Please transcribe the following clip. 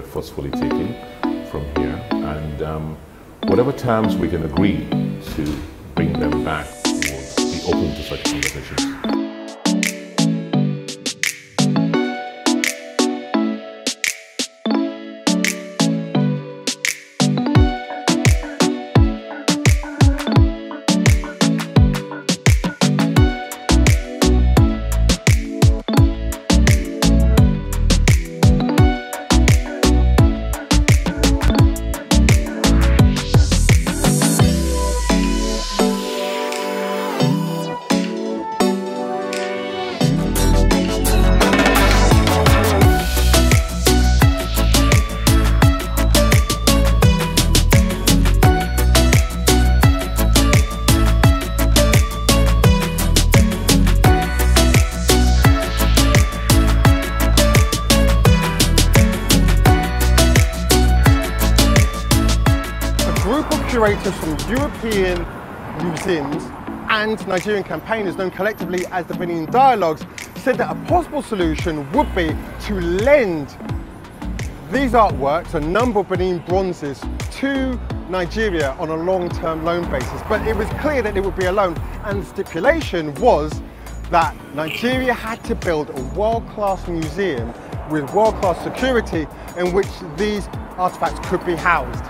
forcefully taken from here. And um, whatever terms we can agree to bring them back, we'll be open to such conversations. Curators from European museums and Nigerian campaigners known collectively as the Benin Dialogues said that a possible solution would be to lend these artworks, a number of Benin bronzes, to Nigeria on a long-term loan basis. But it was clear that it would be a loan and the stipulation was that Nigeria had to build a world-class museum with world-class security in which these artifacts could be housed.